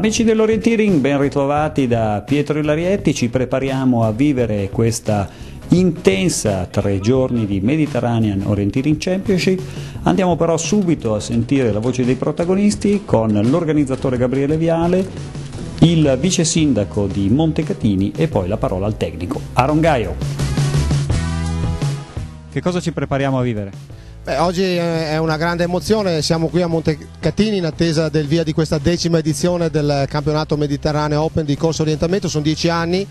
Amici dell'Orienteering, ben ritrovati da Pietro Ilarietti, ci prepariamo a vivere questa intensa tre giorni di Mediterranean Orienteering Championship. Andiamo però subito a sentire la voce dei protagonisti con l'organizzatore Gabriele Viale, il vice sindaco di Montecatini e poi la parola al tecnico. Aaron Gaio. Che cosa ci prepariamo a vivere? Beh, oggi è una grande emozione, siamo qui a Montecatini in attesa del via di questa decima edizione del campionato Mediterraneo Open di corso orientamento, sono dieci anni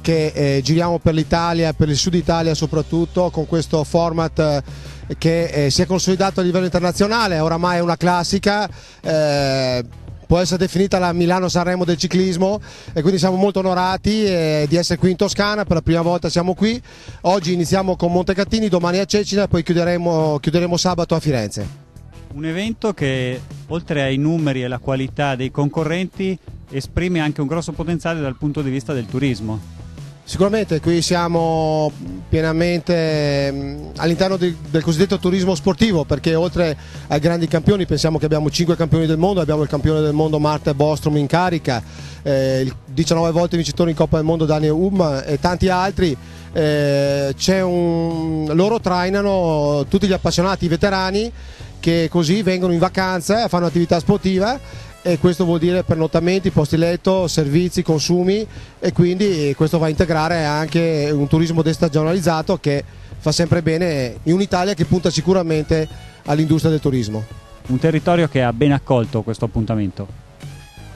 che eh, giriamo per l'Italia, per il sud Italia soprattutto, con questo format eh, che eh, si è consolidato a livello internazionale, oramai è una classica. Può essere definita la Milano-Sanremo del ciclismo e quindi siamo molto onorati eh, di essere qui in Toscana, per la prima volta siamo qui, oggi iniziamo con Montecattini, domani a Cecina e poi chiuderemo, chiuderemo sabato a Firenze. Un evento che oltre ai numeri e alla qualità dei concorrenti esprime anche un grosso potenziale dal punto di vista del turismo. Sicuramente qui siamo pienamente mm, all'interno del cosiddetto turismo sportivo perché oltre ai grandi campioni pensiamo che abbiamo 5 campioni del mondo, abbiamo il campione del mondo Marte Bostrom in carica, eh, il 19 volte vincitore in Coppa del Mondo Daniel Hum e tanti altri. Eh, un... loro trainano tutti gli appassionati, i veterani che così vengono in vacanza, fanno attività sportiva e questo vuol dire pernottamenti, posti letto, servizi, consumi e quindi questo va a integrare anche un turismo destagionalizzato che fa sempre bene in un'Italia che punta sicuramente all'industria del turismo. Un territorio che ha ben accolto questo appuntamento.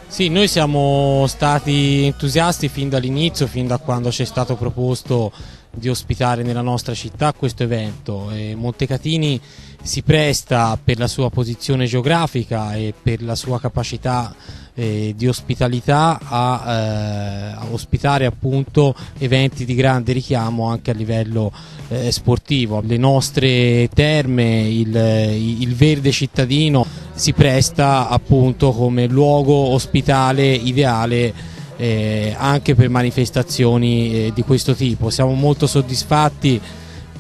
Sì, noi siamo stati entusiasti fin dall'inizio, fin da quando ci è stato proposto di ospitare nella nostra città questo evento. E Montecatini si presta per la sua posizione geografica e per la sua capacità eh, di ospitalità a, eh, a, ospitare appunto eventi di grande richiamo anche a livello eh, sportivo. Le nostre terme, il, il verde cittadino si presta appunto come luogo ospitale ideale eh, anche per manifestazioni eh, di questo tipo. Siamo molto soddisfatti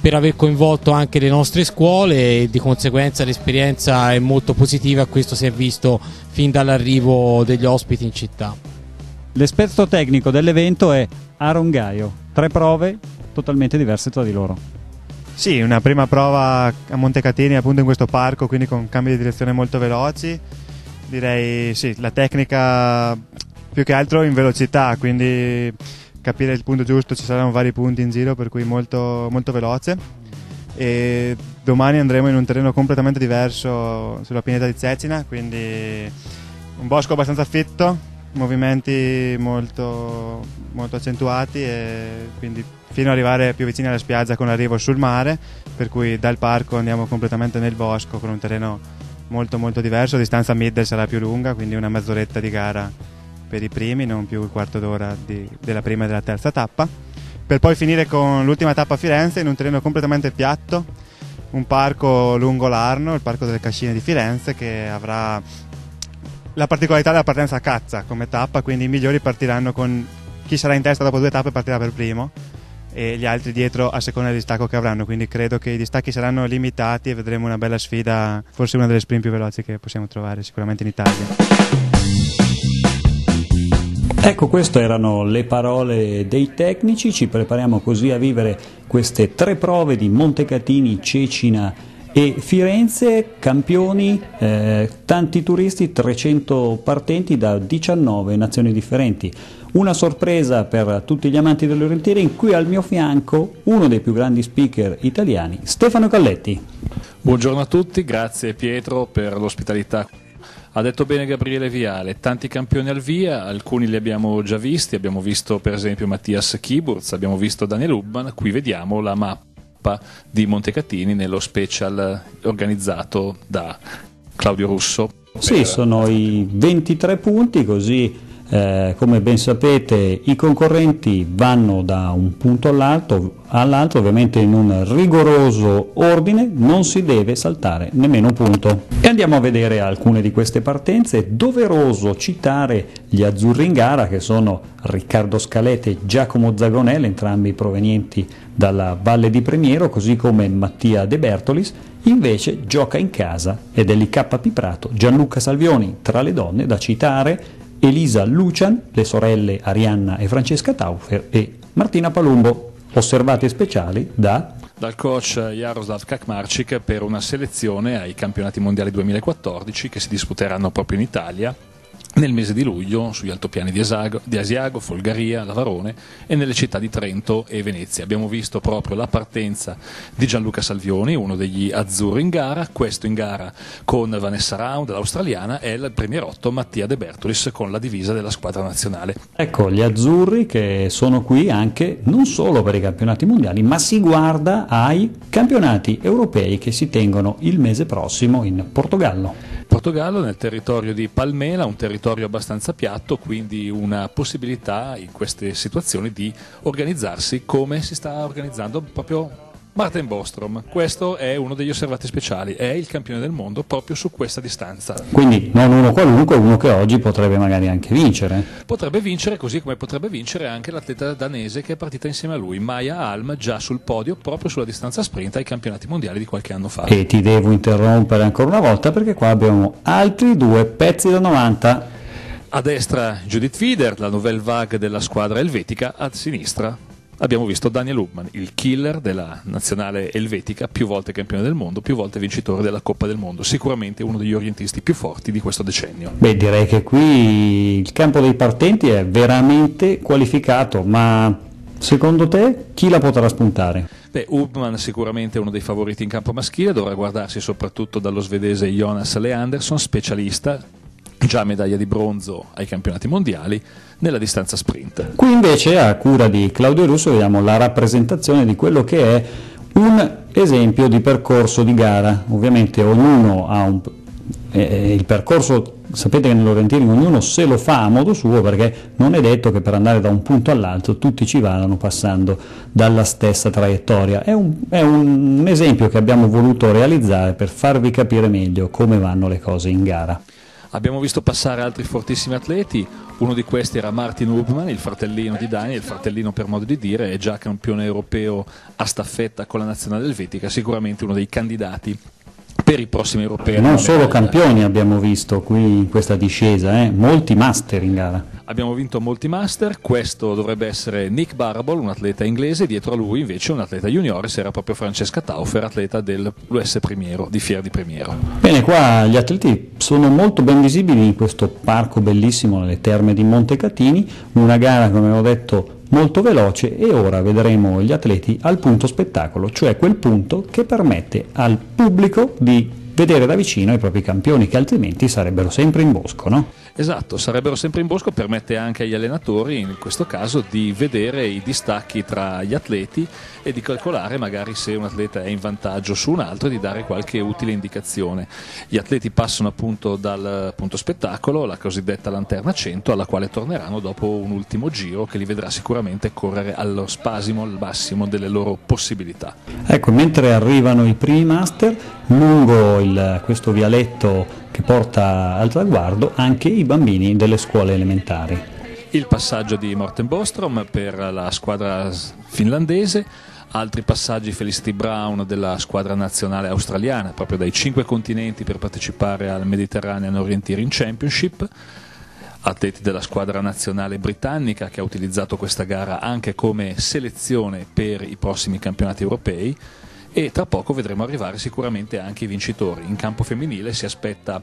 per aver coinvolto anche le nostre scuole e di conseguenza l'esperienza è molto positiva questo si è visto fin dall'arrivo degli ospiti in città. L'esperto tecnico dell'evento è Aaron Gaio, tre prove totalmente diverse tra di loro. Sì, una prima prova a Montecatini appunto in questo parco, quindi con cambi di direzione molto veloci. Direi sì, la tecnica più che altro in velocità, quindi capire il punto giusto, ci saranno vari punti in giro, per cui molto, molto veloce. E domani andremo in un terreno completamente diverso sulla pineta di Cecina, quindi un bosco abbastanza fitto, movimenti molto, molto accentuati e quindi fino ad arrivare più vicini alla spiaggia con l'arrivo sul mare, per cui dal parco andiamo completamente nel bosco con un terreno molto molto diverso, la distanza middle sarà più lunga, quindi una mezz'oretta di gara per i primi, non più il quarto d'ora di, della prima e della terza tappa, per poi finire con l'ultima tappa a Firenze in un terreno completamente piatto, un parco lungo l'Arno, il parco delle Cascine di Firenze, che avrà la particolarità della partenza a cazza come tappa, quindi i migliori partiranno con chi sarà in testa dopo due tappe partirà per primo e gli altri dietro a seconda del distacco che avranno, quindi credo che i distacchi saranno limitati e vedremo una bella sfida, forse una delle sprint più veloci che possiamo trovare sicuramente in Italia. Ecco, queste erano le parole dei tecnici, ci prepariamo così a vivere queste tre prove di Montecatini, Cecina e Firenze, campioni, eh, tanti turisti, 300 partenti da 19 nazioni differenti. Una sorpresa per tutti gli amanti dell'orienteering, qui al mio fianco uno dei più grandi speaker italiani, Stefano Calletti. Buongiorno a tutti, grazie Pietro per l'ospitalità. Ha detto bene Gabriele Viale, tanti campioni al via, alcuni li abbiamo già visti, abbiamo visto per esempio Mattias Kiburz, abbiamo visto Daniel Ubban, qui vediamo la mappa di Montecatini nello special organizzato da Claudio Russo. Sì, sono i 23 punti, così eh, come ben sapete i concorrenti vanno da un punto all'altro, all'altro, ovviamente in un rigoroso ordine, non si deve saltare nemmeno un punto. E andiamo a vedere alcune di queste partenze, è doveroso citare gli azzurri in gara che sono Riccardo Scalete e Giacomo Zagonel, entrambi provenienti dalla Valle di Premiero, così come Mattia De Bertolis, invece gioca in casa ed è l'IKP Prato Gianluca Salvioni tra le donne da citare Elisa Lucian, le sorelle Arianna e Francesca Taufer e Martina Palumbo, osservati speciali da dal coach Jaroslav Kakmarczyk per una selezione ai campionati mondiali 2014 che si disputeranno proprio in Italia nel mese di luglio sugli altopiani di, Esago, di Asiago, Folgaria, Lavarone e nelle città di Trento e Venezia. Abbiamo visto proprio la partenza di Gianluca Salvioni, uno degli azzurri in gara, questo in gara con Vanessa Round, l'australiana, e il premierotto Mattia De Bertolis con la divisa della squadra nazionale. Ecco, gli azzurri che sono qui anche non solo per i campionati mondiali, ma si guarda ai campionati europei che si tengono il mese prossimo in Portogallo. Portogallo nel territorio di Palmela, un territorio abbastanza piatto, quindi una possibilità in queste situazioni di organizzarsi come si sta organizzando proprio Martin Bostrom, questo è uno degli osservati speciali, è il campione del mondo proprio su questa distanza. Quindi non uno qualunque, uno che oggi potrebbe magari anche vincere. Potrebbe vincere così come potrebbe vincere anche l'atleta danese che è partita insieme a lui, Maya Alm, già sul podio proprio sulla distanza sprint ai campionati mondiali di qualche anno fa. E ti devo interrompere ancora una volta perché qua abbiamo altri due pezzi da 90. A destra Judith Fieder, la nouvelle vague della squadra elvetica, a sinistra abbiamo visto Daniel Hubman, il killer della nazionale elvetica, più volte campione del mondo, più volte vincitore della Coppa del Mondo, sicuramente uno degli orientisti più forti di questo decennio. Beh, direi che qui il campo dei partenti è veramente qualificato, ma secondo te chi la potrà spuntare? Beh, Hubman sicuramente è uno dei favoriti in campo maschile, dovrà guardarsi soprattutto dallo svedese Jonas Leandersson, specialista, già medaglia di bronzo ai campionati mondiali nella distanza sprint. Qui invece a cura di Claudio Russo vediamo la rappresentazione di quello che è un esempio di percorso di gara, ovviamente ognuno ha un, eh, il percorso, sapete che nell'orienteering ognuno se lo fa a modo suo perché non è detto che per andare da un punto all'altro tutti ci vadano passando dalla stessa traiettoria, è un, è un esempio che abbiamo voluto realizzare per farvi capire meglio come vanno le cose in gara. Abbiamo visto passare altri fortissimi atleti, uno di questi era Martin Hubman, il fratellino di Dani, il fratellino per modo di dire, è già campione europeo a staffetta con la nazionale elvetica, sicuramente uno dei candidati per i prossimi europei. Non solo campioni abbiamo visto qui in questa discesa, eh? molti master in gara. Abbiamo vinto molti master, questo dovrebbe essere Nick Barable, un atleta inglese, dietro a lui invece un atleta juniores era proprio Francesca Taufer, atleta dell'US Primiero, di Fier di Primiero. Bene, qua gli atleti sono molto ben visibili in questo parco bellissimo, nelle terme di Montecatini, una gara come ho detto molto veloce e ora vedremo gli atleti al punto spettacolo, cioè quel punto che permette al pubblico di vedere da vicino i propri campioni che altrimenti sarebbero sempre in bosco, no? Esatto, sarebbero sempre in bosco, permette anche agli allenatori in questo caso di vedere i distacchi tra gli atleti e di calcolare magari se un atleta è in vantaggio su un altro e di dare qualche utile indicazione. Gli atleti passano appunto dal punto spettacolo, la cosiddetta lanterna 100, alla quale torneranno dopo un ultimo giro che li vedrà sicuramente correre allo spasimo, al massimo delle loro possibilità. Ecco, mentre arrivano i primi master, lungo il, questo vialetto che porta al traguardo anche i bambini delle scuole elementari. Il passaggio di Morten Bostrom per la squadra finlandese, altri passaggi Felicity Brown della squadra nazionale australiana, proprio dai cinque continenti per partecipare al Mediterranean Orienteering Championship, atleti della squadra nazionale britannica che ha utilizzato questa gara anche come selezione per i prossimi campionati europei e tra poco vedremo arrivare sicuramente anche i vincitori. In campo femminile si aspetta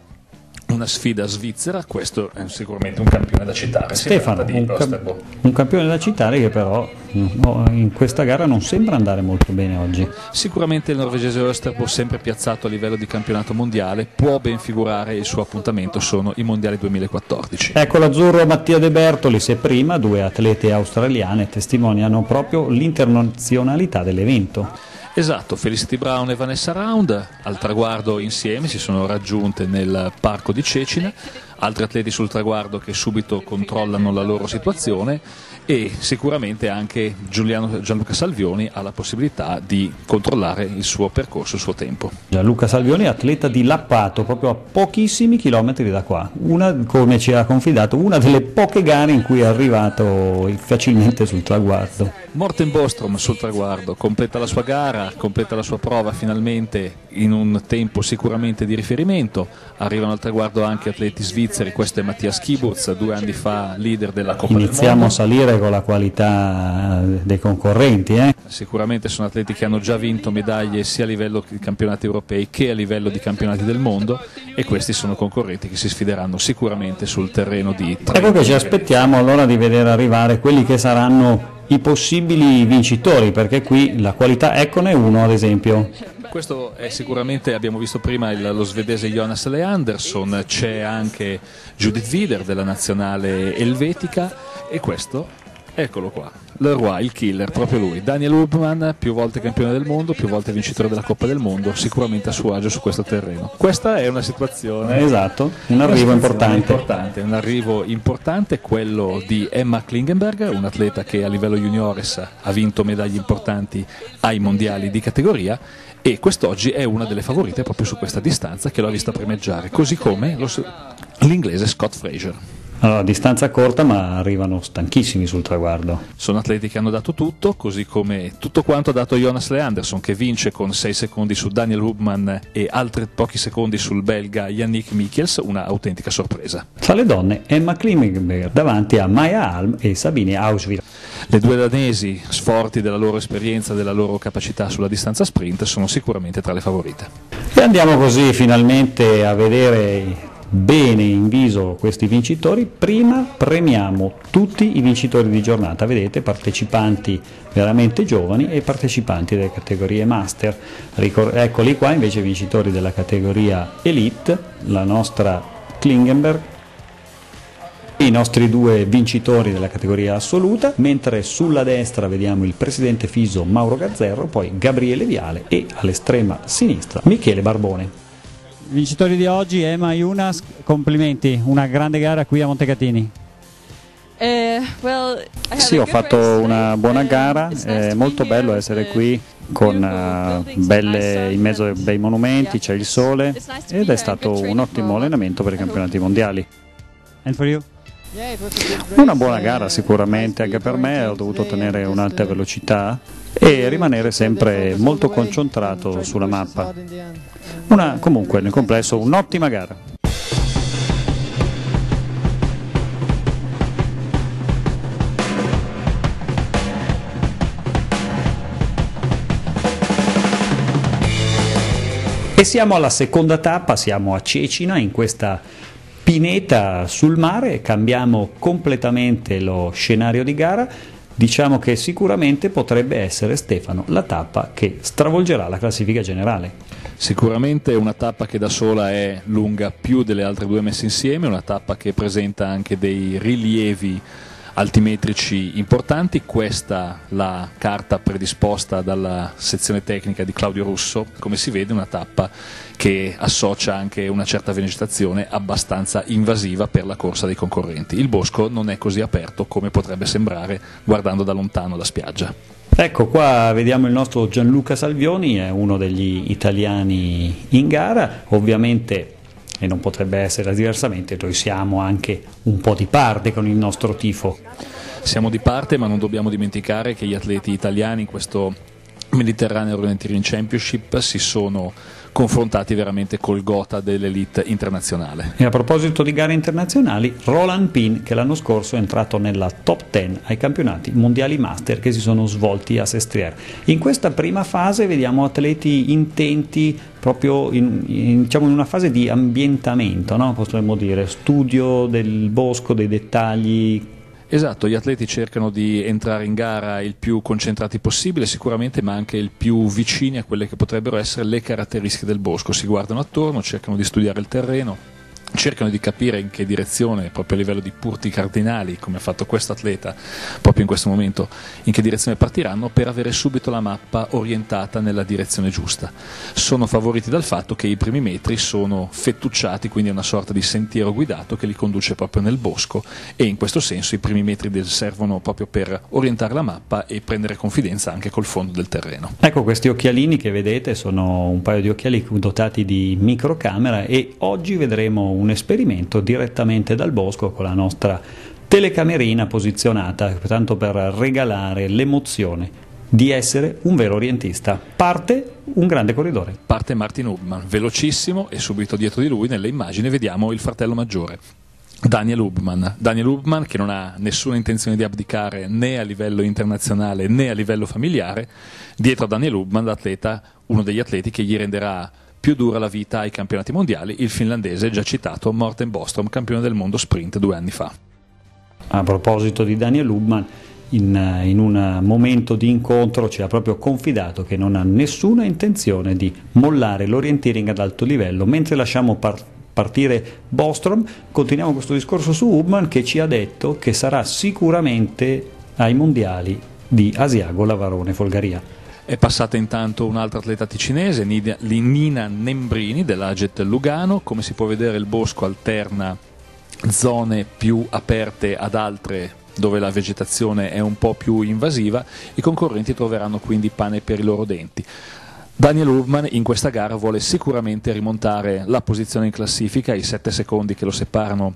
una sfida svizzera, questo è sicuramente un campione da citare. Stefano, un, cam- un, campione da citare che però in questa gara non sembra andare molto bene oggi. Sicuramente il norvegese Österbo, sempre piazzato a livello di campionato mondiale, può ben figurare il suo appuntamento sono i mondiali 2014. Ecco l'azzurro Mattia De Bertolis e prima due atlete australiane testimoniano proprio l'internazionalità dell'evento. Esatto, Felicity Brown e Vanessa Round. Al traguardo insieme si sono raggiunte nel parco di Cecina, altri atleti sul traguardo che subito controllano la loro situazione e sicuramente anche Giuliano, Gianluca Salvioni ha la possibilità di controllare il suo percorso, il suo tempo. Gianluca Salvioni è atleta di Lappato, proprio a pochissimi chilometri da qua, una, come ci ha confidato, una delle poche gare in cui è arrivato facilmente sul traguardo. Morten Bostrom sul traguardo, completa la sua gara, completa la sua prova finalmente in un tempo sicuramente di riferimento, arrivano al traguardo anche atleti svizzeri questo è Mattias Kiburz, due anni fa leader della Coppa Iniziamo a salire con la qualità dei concorrenti. Eh? Sicuramente sono atleti che hanno già vinto medaglie sia a livello di campionati europei che a livello di campionati del mondo e questi sono concorrenti che si sfideranno sicuramente sul terreno di Trento. Ecco che ci aspettiamo allora di vedere arrivare quelli che saranno i possibili vincitori, perché qui la qualità Eccone uno ad esempio. Questo è sicuramente, abbiamo visto prima il, lo svedese Jonas Le Anderson, c'è anche Judith Wider della nazionale elvetica e questo Eccolo qua, Leroy, il killer, proprio lui. Daniel Hubman, più volte campione del mondo, più volte vincitore della Coppa del Mondo, sicuramente a suo agio su questo terreno. Questa è una situazione. Esatto, un arrivo importante. importante. Un arrivo importante, quello di Emma Klingenberg, un atleta che a livello juniores ha vinto medaglie importanti ai mondiali di categoria e quest'oggi è una delle favorite proprio su questa distanza che l'ha vista primeggiare, così come l'inglese Scott Fraser. Allora, distanza corta ma arrivano stanchissimi sul traguardo. Sono atleti che hanno dato tutto, così come tutto quanto ha dato Jonas Le Anderson che vince con 6 secondi su Daniel Hubman e altri pochi secondi sul belga Yannick Michels, una autentica sorpresa. Tra le donne Emma Klimberg davanti a Maya Alm e Sabine Auschwitz. Le due danesi, sforti della loro esperienza, della loro capacità sulla distanza sprint, sono sicuramente tra le favorite. E andiamo così finalmente a vedere bene in viso questi vincitori, prima premiamo tutti i vincitori di giornata, vedete partecipanti veramente giovani e partecipanti delle categorie master, Ricor- eccoli qua invece vincitori della categoria elite, la nostra Klingenberg, i nostri due vincitori della categoria assoluta, mentre sulla destra vediamo il presidente Fiso Mauro Gazzerro, poi Gabriele Viale e all'estrema sinistra Michele Barbone vincitori di oggi, Emma Yunas, complimenti, una grande gara qui a Montecatini. Eh, well, sì, ho fatto una buona gara, è molto bello essere qui con uh, belle, in mezzo ai bei monumenti, c'è il sole ed è stato un ottimo allenamento per i campionati mondiali. And for you? Una buona gara sicuramente anche per me, ho dovuto tenere un'alta velocità e rimanere sempre molto concentrato sulla mappa. Una, comunque nel complesso un'ottima gara. E siamo alla seconda tappa, siamo a Cecina in questa pineta sul mare, cambiamo completamente lo scenario di gara diciamo che sicuramente potrebbe essere Stefano la tappa che stravolgerà la classifica generale. Sicuramente è una tappa che da sola è lunga più delle altre due messe insieme, una tappa che presenta anche dei rilievi altimetrici importanti, questa la carta predisposta dalla sezione tecnica di Claudio Russo, come si vede una tappa che associa anche una certa vegetazione abbastanza invasiva per la corsa dei concorrenti. Il bosco non è così aperto come potrebbe sembrare guardando da lontano la spiaggia. Ecco qua vediamo il nostro Gianluca Salvioni, è uno degli italiani in gara, ovviamente e non potrebbe essere diversamente, noi siamo anche un po' di parte con il nostro tifo. Siamo di parte ma non dobbiamo dimenticare che gli atleti italiani in questo Mediterranean Orienteering Championship si sono confrontati veramente col gota dell'elite internazionale. E a proposito di gare internazionali, Roland Pin che l'anno scorso è entrato nella top 10 ai campionati mondiali master che si sono svolti a Sestriere. In questa prima fase vediamo atleti intenti proprio in, in, diciamo in una fase di ambientamento, no? potremmo dire, studio del bosco, dei dettagli Esatto, gli atleti cercano di entrare in gara il più concentrati possibile sicuramente, ma anche il più vicini a quelle che potrebbero essere le caratteristiche del bosco. Si guardano attorno, cercano di studiare il terreno, cercano di capire in che direzione, proprio a livello di punti cardinali, come ha fatto questo atleta proprio in questo momento, in che direzione partiranno per avere subito la mappa orientata nella direzione giusta. Sono favoriti dal fatto che i primi metri sono fettucciati, quindi è una sorta di sentiero guidato che li conduce proprio nel bosco e in questo senso i primi metri servono proprio per orientare la mappa e prendere confidenza anche col fondo del terreno. Ecco questi occhialini che vedete sono un paio di occhiali dotati di microcamera e oggi vedremo un esperimento direttamente dal bosco con la nostra telecamerina posizionata, tanto per regalare l'emozione di essere un vero orientista. Parte un grande corridore. Parte Martin Hubman, velocissimo e subito dietro di lui nelle immagini vediamo il fratello maggiore. Daniel Hubman. Daniel Hubman che non ha nessuna intenzione di abdicare né a livello internazionale né a livello familiare. Dietro a Daniel Hubman l'atleta, uno degli atleti che gli renderà più dura la vita ai campionati mondiali, il finlandese già citato Morten Bostrom, campione del mondo sprint due anni fa. A proposito di Daniel Hubman, in, in, un momento di incontro ci ha proprio confidato che non ha nessuna intenzione di mollare l'orienteering ad alto livello, mentre lasciamo par- partire Bostrom, continuiamo questo discorso su Hubman che ci ha detto che sarà sicuramente ai mondiali di Asiago, Lavarone, Folgaria. È passata intanto un'altra atleta ticinese, Nina Nembrini dell'Aget Lugano, come si può vedere il bosco alterna zone più aperte ad altre dove la vegetazione è un po' più invasiva, i concorrenti troveranno quindi pane per i loro denti. Daniel Urban in questa gara vuole sicuramente rimontare la posizione in classifica, i 7 secondi che lo separano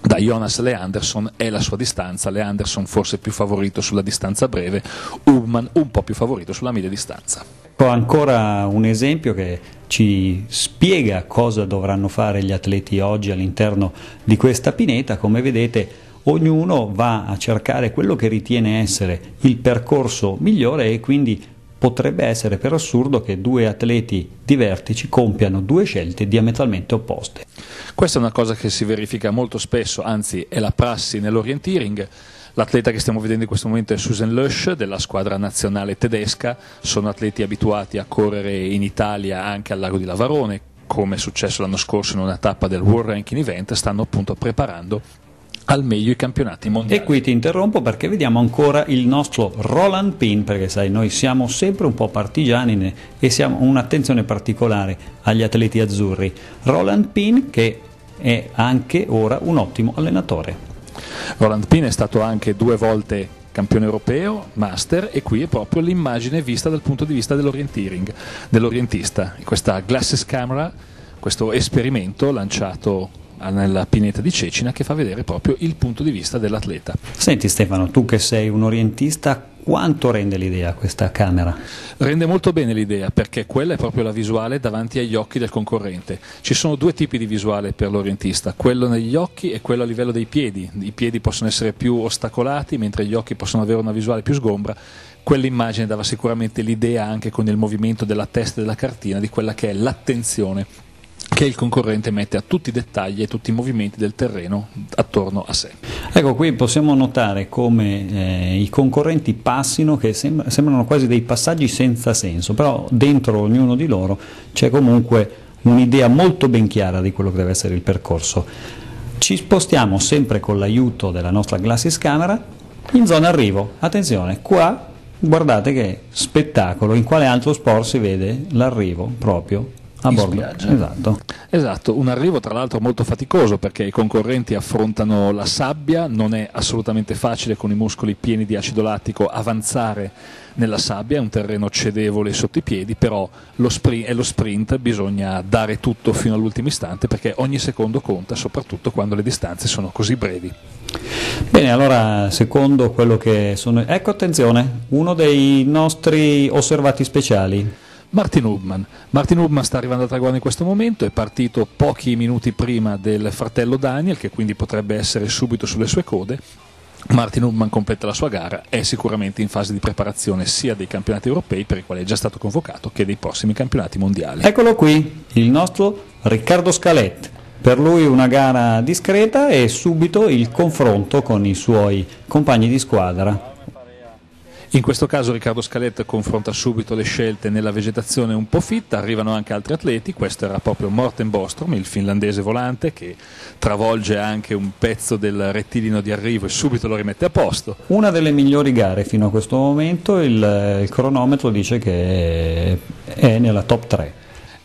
da Jonas Leanderson è la sua distanza, Leanderson forse più favorito sulla distanza breve, Urban un po' più favorito sulla media distanza. Ho ancora un esempio che ci spiega cosa dovranno fare gli atleti oggi all'interno di questa pineta, come vedete ognuno va a cercare quello che ritiene essere il percorso migliore e quindi potrebbe essere per assurdo che due atleti di vertici compiano due scelte diametralmente opposte. Questa è una cosa che si verifica molto spesso, anzi è la prassi nell'orienteering. L'atleta che stiamo vedendo in questo momento è Susan Lösch della squadra nazionale tedesca, sono atleti abituati a correre in Italia anche al lago di Lavarone, come è successo l'anno scorso in una tappa del World Ranking Event, stanno appunto preparando al meglio i campionati mondiali. E qui ti interrompo perché vediamo ancora il nostro Roland Pin, perché sai, noi siamo sempre un po' partigiani e siamo un'attenzione particolare agli atleti azzurri. Roland Pin che è anche ora un ottimo allenatore. Roland Pin è stato anche due volte campione europeo, master e qui è proprio l'immagine vista dal punto di vista dell'orienteering, dell'orientista, questa glasses camera, questo esperimento lanciato nella pineta di Cecina che fa vedere proprio il punto di vista dell'atleta. Senti Stefano, tu che sei un orientista, quanto rende l'idea questa camera? Rende molto bene l'idea perché quella è proprio la visuale davanti agli occhi del concorrente. Ci sono due tipi di visuale per l'orientista, quello negli occhi e quello a livello dei piedi. I piedi possono essere più ostacolati mentre gli occhi possono avere una visuale più sgombra. Quell'immagine dava sicuramente l'idea anche con il movimento della testa della cartina di quella che è l'attenzione che il concorrente mette a tutti i dettagli e tutti i movimenti del terreno attorno a sé. Ecco, qui possiamo notare come eh, i concorrenti passino, che sembra, sembrano quasi dei passaggi senza senso, però dentro ognuno di loro c'è comunque un'idea molto ben chiara di quello che deve essere il percorso. Ci spostiamo sempre con l'aiuto della nostra Glasses Camera in zona arrivo. Attenzione, qua guardate che spettacolo, in quale altro sport si vede l'arrivo proprio a bordo. Spiaggia. Esatto. esatto, un arrivo tra l'altro molto faticoso perché i concorrenti affrontano la sabbia, non è assolutamente facile con i muscoli pieni di acido lattico avanzare nella sabbia, è un terreno cedevole sotto i piedi, però lo sprint, è lo sprint, bisogna dare tutto fino all'ultimo istante perché ogni secondo conta, soprattutto quando le distanze sono così brevi. Bene, allora secondo quello che sono... Ecco attenzione, uno dei nostri osservati speciali. Martin Hubman. Martin Hubman sta arrivando a traguardo in questo momento, è partito pochi minuti prima del fratello Daniel, che quindi potrebbe essere subito sulle sue code. Martin Hubman completa la sua gara, è sicuramente in fase di preparazione sia dei campionati europei per i quali è già stato convocato che dei prossimi campionati mondiali. Eccolo qui, il nostro Riccardo Scaletti. Per lui una gara discreta e subito il confronto con i suoi compagni di squadra. In questo caso Riccardo Scaletta confronta subito le scelte nella vegetazione un po' fitta, arrivano anche altri atleti, questo era proprio Morten Bostrom, il finlandese volante che travolge anche un pezzo del rettilineo di arrivo e subito lo rimette a posto. Una delle migliori gare fino a questo momento, il, il cronometro dice che è nella top 3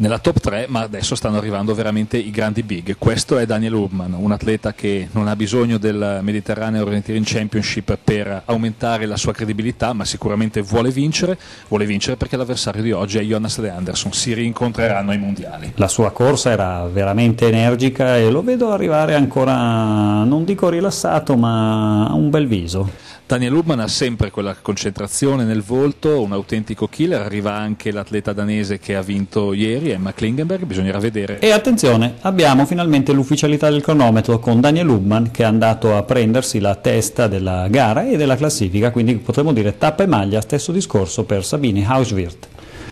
nella top 3, ma adesso stanno arrivando veramente i grandi big. Questo è Daniel Urban, un atleta che non ha bisogno del Mediterranean Orienteering Championship per aumentare la sua credibilità, ma sicuramente vuole vincere, vuole vincere perché l'avversario di oggi è Jonas De Anderson, si rincontreranno ai mondiali. La sua corsa era veramente energica e lo vedo arrivare ancora, non dico rilassato, ma a un bel viso. Daniel Hubman ha sempre quella concentrazione nel volto, un autentico killer, arriva anche l'atleta danese che ha vinto ieri, Emma Klingenberg, bisognerà vedere. E attenzione, abbiamo finalmente l'ufficialità del cronometro con Daniel Hubman che è andato a prendersi la testa della gara e della classifica, quindi potremmo dire tappa e maglia, stesso discorso per Sabine Hauswirth.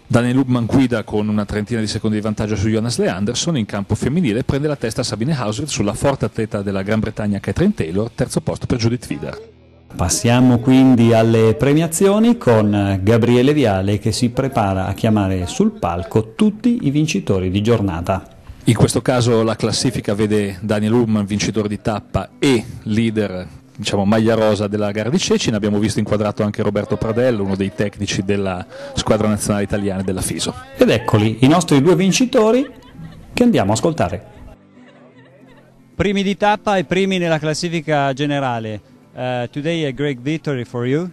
Daniel Hubman guida con una trentina di secondi di vantaggio su Jonas Le Anderson, in campo femminile prende la testa Sabine Hauswirth sulla forte atleta della Gran Bretagna Catherine Taylor, terzo posto per Judith Fieder. Passiamo quindi alle premiazioni con Gabriele Viale che si prepara a chiamare sul palco tutti i vincitori di giornata. In questo caso la classifica vede Daniel Hubman vincitore di tappa e leader diciamo, maglia rosa della gara di Cecina, abbiamo visto inquadrato anche Roberto Pradello, uno dei tecnici della squadra nazionale italiana della FISO. Ed eccoli i nostri due vincitori che andiamo a ascoltare. Primi di tappa e primi nella classifica generale. Uh, today a great victory for you.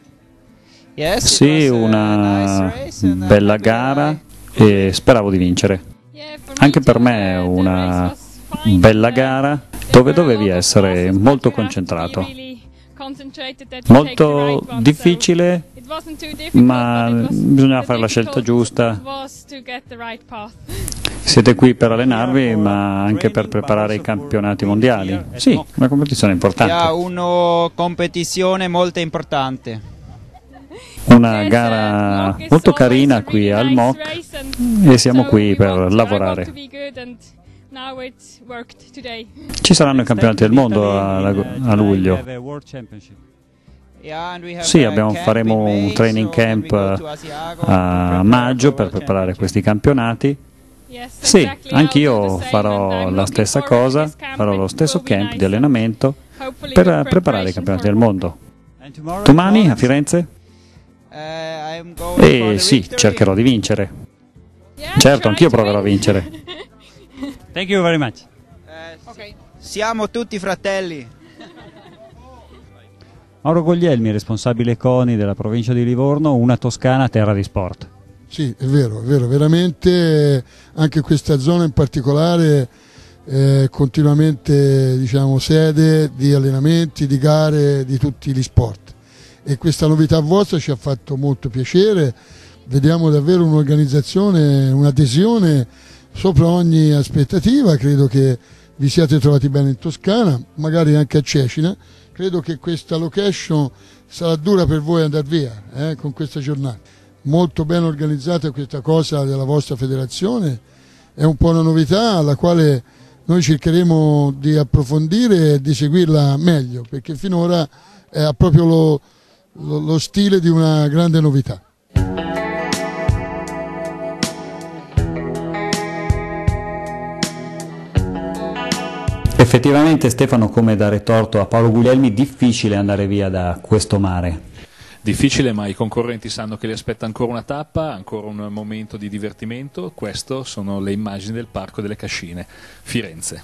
Yes, sì, una bella gara e speravo di vincere. Anche per me è una bella gara dove dovevi essere molto concentrato. Molto difficile, ma bisognava fare la scelta giusta. Siete qui per allenarvi, ma anche per preparare i campionati mondiali. Sì, una competizione importante. È una competizione molto importante. Una gara molto carina qui al MOC e siamo qui per lavorare. Ci saranno i campionati del mondo a, a luglio. Sì, abbiamo, faremo un training camp a maggio per preparare questi campionati sì, anch'io farò la stessa cosa, farò lo stesso camp di allenamento per preparare i campionati del mondo. Domani a Firenze? Eh sì, cercherò di vincere. Certo, anch'io proverò a vincere. Thank you very much. Siamo tutti fratelli. Mauro Goglielmi, responsabile CONI della provincia di Livorno, una toscana terra di sport. Sì, è vero, è vero, veramente anche questa zona in particolare è continuamente diciamo, sede di allenamenti, di gare, di tutti gli sport. E questa novità vostra ci ha fatto molto piacere, vediamo davvero un'organizzazione, un'adesione sopra ogni aspettativa, credo che vi siate trovati bene in Toscana, magari anche a Cecina, credo che questa location sarà dura per voi andare via eh, con questa giornata molto ben organizzata questa cosa della vostra federazione, è un po' una novità alla quale noi cercheremo di approfondire e di seguirla meglio, perché finora è proprio lo, lo, lo stile di una grande novità. Effettivamente Stefano, come dare torto a Paolo Guglielmi, difficile andare via da questo mare difficile, ma i concorrenti sanno che li aspetta ancora una tappa, ancora un momento di divertimento. Queste sono le immagini del Parco delle Cascine, Firenze.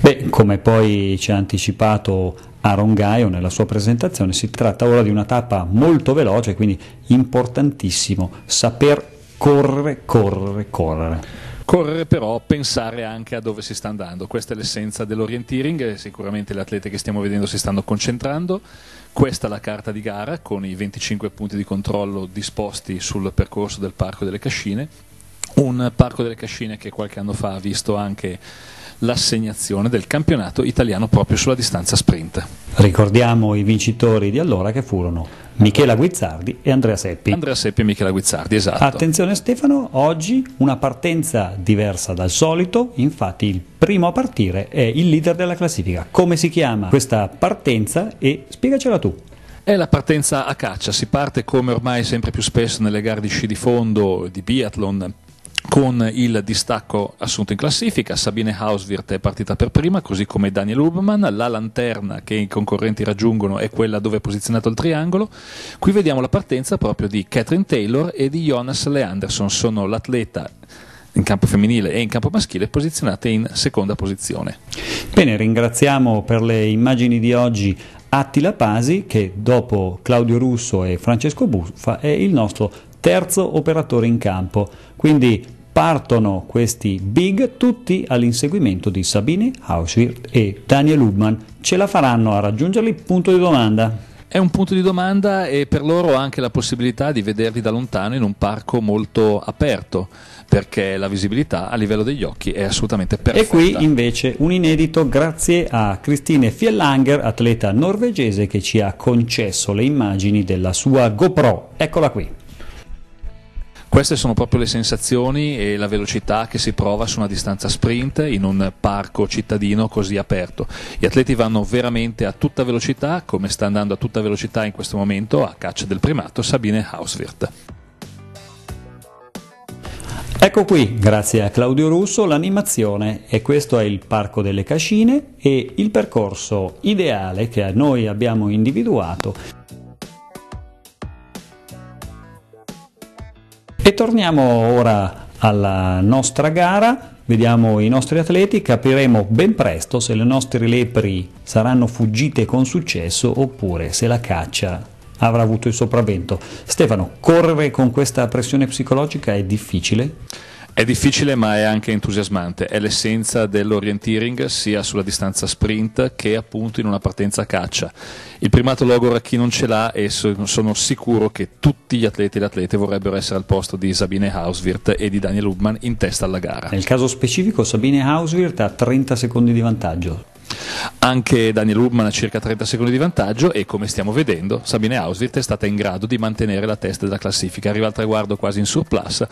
Beh, come poi ci ha anticipato Aaron Gaio nella sua presentazione, si tratta ora di una tappa molto veloce, quindi importantissimo saper correre, correre, correre. Correre però, pensare anche a dove si sta andando, questa è l'essenza dell'orienteering, sicuramente le atlete che stiamo vedendo si stanno concentrando, questa è la carta di gara con i 25 punti di controllo disposti sul percorso del Parco delle Cascine, un Parco delle Cascine che qualche anno fa ha visto anche l'assegnazione del campionato italiano proprio sulla distanza sprint. Ricordiamo i vincitori di allora che furono Michela Guizzardi e Andrea Seppi. Andrea Seppi e Michela Guizzardi, esatto. Attenzione Stefano, oggi una partenza diversa dal solito, infatti il primo a partire è il leader della classifica. Come si chiama questa partenza e spiegacela tu. È la partenza a caccia, si parte come ormai sempre più spesso nelle gare di sci di fondo, di biathlon, con il distacco assunto in classifica, Sabine Hauswirth è partita per prima, così come Daniel Hubman, la lanterna che i concorrenti raggiungono è quella dove è posizionato il triangolo, qui vediamo la partenza proprio di Catherine Taylor e di Jonas Le Anderson, sono l'atleta in campo femminile e in campo maschile posizionate in seconda posizione. Bene, ringraziamo per le immagini di oggi Attila Pasi che dopo Claudio Russo e Francesco Buffa è il nostro terzo operatore in campo. Quindi partono questi big tutti all'inseguimento di Sabine Hauswirth e Daniel Hubman. Ce la faranno a raggiungerli? Punto di domanda. È un punto di domanda e per loro anche la possibilità di vederli da lontano in un parco molto aperto, perché la visibilità a livello degli occhi è assolutamente perfetta. E qui invece un inedito grazie a Christine Fjellanger, atleta norvegese che ci ha concesso le immagini della sua GoPro. Eccola qui. Queste sono proprio le sensazioni e la velocità che si prova su una distanza sprint in un parco cittadino così aperto. Gli atleti vanno veramente a tutta velocità, come sta andando a tutta velocità in questo momento a caccia del primato Sabine Hauswirth. Ecco qui, grazie a Claudio Russo, l'animazione e questo è il Parco delle Cascine e il percorso ideale che noi abbiamo individuato E torniamo ora alla nostra gara, vediamo i nostri atleti, capiremo ben presto se le nostre lepri saranno fuggite con successo oppure se la caccia avrà avuto il sopravvento. Stefano, correre con questa pressione psicologica è difficile? È difficile ma è anche entusiasmante, è l'essenza dell'orienteering sia sulla distanza sprint che appunto in una partenza a caccia. Il primato logor chi non ce l'ha e sono sicuro che tutti gli atleti e le atlete vorrebbero essere al posto di Sabine Hauswirth e di Daniel Hubman in testa alla gara. Nel caso specifico Sabine Hauswirth ha 30 secondi di vantaggio. Anche Daniel Hubman ha circa 30 secondi di vantaggio e come stiamo vedendo Sabine Hauswirth è stata in grado di mantenere la testa della classifica, arriva al traguardo quasi in surplus,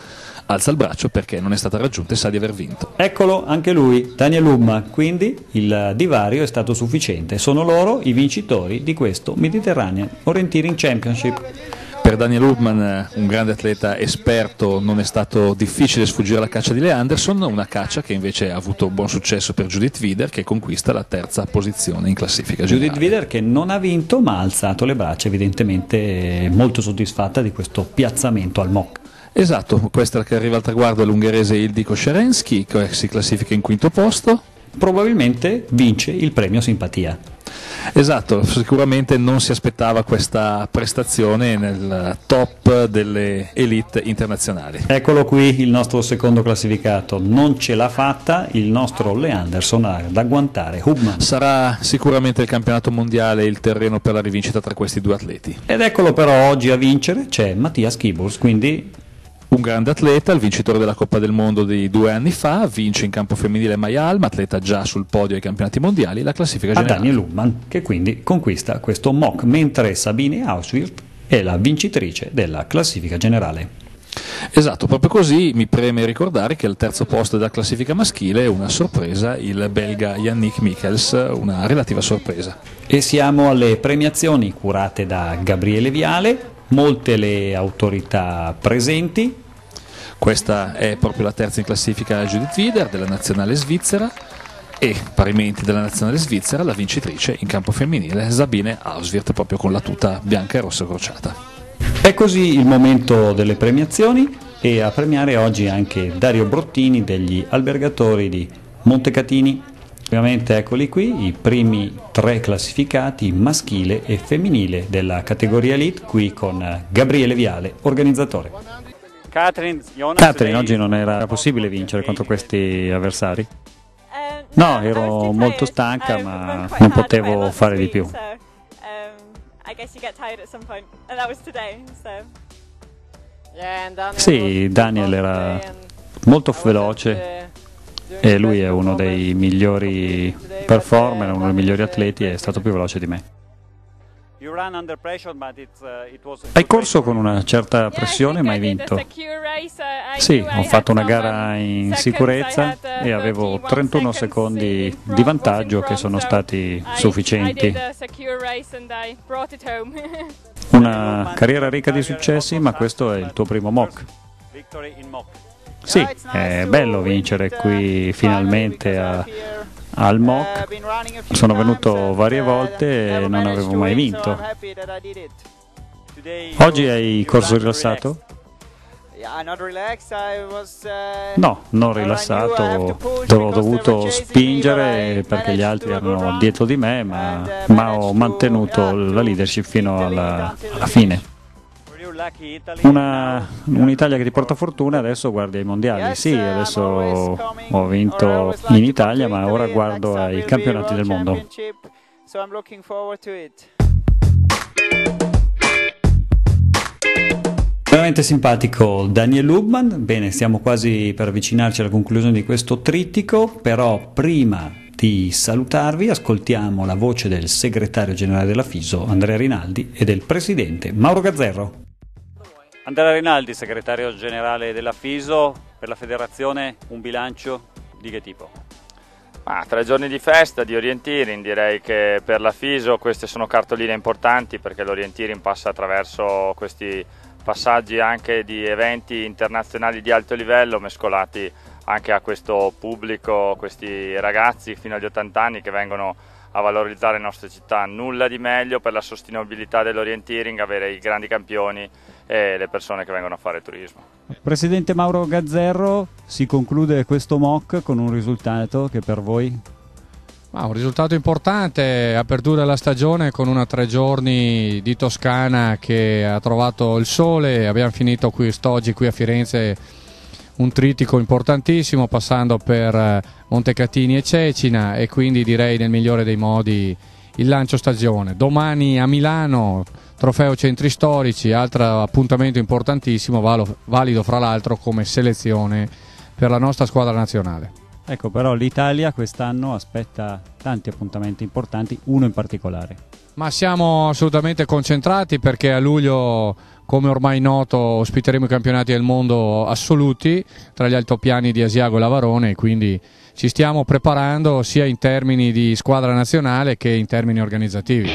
alza il braccio perché non è stata raggiunta e sa di aver vinto. Eccolo anche lui, Daniel Hubman, quindi il divario è stato sufficiente, sono loro i vincitori di questo Mediterranean Orienteering Championship. Per Daniel Hubman, un grande atleta esperto, non è stato difficile sfuggire alla caccia di Lee Anderson, una caccia che invece ha avuto buon successo per Judith Wider che conquista la terza posizione in classifica generale. Judith Wider che non ha vinto ma ha alzato le braccia, evidentemente molto soddisfatta di questo piazzamento al MOC. Esatto, questa che arriva al traguardo è l'ungherese Ildiko Scherensky che si classifica in quinto posto. Probabilmente vince il premio simpatia. Esatto, sicuramente non si aspettava questa prestazione nel top delle elite internazionali. Eccolo qui il nostro secondo classificato, non ce l'ha fatta, il nostro Le Anderson ha da agguantare Hubman. Sarà sicuramente il campionato mondiale il terreno per la rivincita tra questi due atleti. Ed eccolo però oggi a vincere c'è Mattias Kiburs, quindi un grande atleta, il vincitore della Coppa del Mondo di due anni fa, vince in campo femminile Maya Alma, atleta già sul podio ai campionati mondiali, la classifica generale. A Daniel Luhmann, che quindi conquista questo mock, mentre Sabine Auschwitz è la vincitrice della classifica generale. Esatto, proprio così mi preme ricordare che al terzo posto della classifica maschile è una sorpresa il belga Yannick Michels, una relativa sorpresa. E siamo alle premiazioni curate da Gabriele Viale, molte le autorità presenti. Questa è proprio la terza in classifica Judith Wider della nazionale svizzera e parimenti della nazionale svizzera la vincitrice in campo femminile Sabine Auswirth proprio con la tuta bianca e rossa crociata. È così il momento delle premiazioni e a premiare oggi anche Dario Brottini degli albergatori di Montecatini Ovviamente eccoli qui i primi tre classificati maschile e femminile della categoria Elite, qui con Gabriele Viale, organizzatore. Catherine, oggi non era possibile vincere contro questi avversari? No, ero molto stanca ma non potevo fare di più. Sì, Daniel era molto veloce e lui è uno dei migliori performer, uno dei migliori atleti e è stato più veloce di me. Hai corso con una certa pressione ma hai vinto. Sì, ho fatto una gara in sicurezza e avevo 31 secondi di vantaggio che sono stati sufficienti. Una carriera ricca di successi ma questo è il tuo primo mock. Sì, è bello vincere qui finalmente a, al MOC. Sono venuto varie volte e non avevo mai vinto. Oggi hai corso rilassato? No, non rilassato, ho dovuto spingere perché gli altri erano dietro di me, ma, ma ho mantenuto la leadership fino alla, alla fine. Una, un'Italia che ti porta fortuna, adesso guardi ai mondiali. Sì, adesso ho vinto in Italia, ma ora guardo ai campionati del mondo. Veramente simpatico Daniel Lubman, bene stiamo quasi per avvicinarci alla conclusione di questo trittico, però prima di salutarvi ascoltiamo la voce del segretario generale della FISO Andrea Rinaldi e del presidente Mauro Gazzerro. Andrea Rinaldi, segretario generale della FISO, per la federazione un bilancio di che tipo? Ah, tre giorni di festa, di orienteering, direi che per la FISO queste sono cartoline importanti perché l'orienteering passa attraverso questi passaggi anche di eventi internazionali di alto livello mescolati anche a questo pubblico, questi ragazzi fino agli 80 anni che vengono a valorizzare le nostre città. Nulla di meglio per la sostenibilità dell'orienteering, avere i grandi campioni e le persone che vengono a fare turismo. Presidente Mauro Gazzerro, si conclude questo mock con un risultato che per voi Ah, un risultato importante, apertura della stagione con una tre giorni di Toscana che ha trovato il sole, abbiamo finito quest'oggi qui a Firenze un tritico importantissimo passando per eh, Montecatini e Cecina e quindi direi nel migliore dei modi il lancio stagione. Domani a Milano, trofeo centri storici, altro appuntamento importantissimo, valido fra l'altro come selezione per la nostra squadra nazionale. Ecco, però l'Italia quest'anno aspetta tanti appuntamenti importanti, uno in particolare. Ma siamo assolutamente concentrati perché a luglio, come ormai noto, ospiteremo i campionati del mondo assoluti tra gli altopiani di Asiago e Lavarone, quindi ci stiamo preparando sia in termini di squadra nazionale che in termini organizzativi.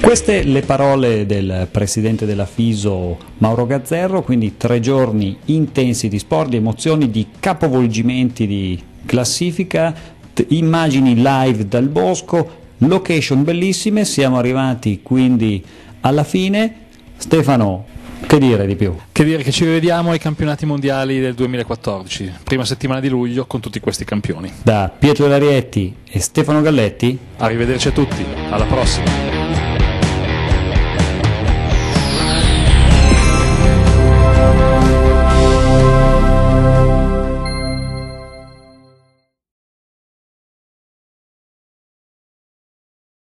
Queste le parole del presidente della FISO Mauro Gazzerro, quindi tre giorni intensi di sport, di emozioni, di capovolgimenti di classifica, immagini live dal bosco, location bellissime, siamo arrivati quindi alla fine. Stefano, che dire di più? Che dire che ci rivediamo ai campionati mondiali del 2014, prima settimana di luglio con tutti questi campioni. Da Pietro Larietti e Stefano Galletti. Arrivederci a tutti, alla prossima.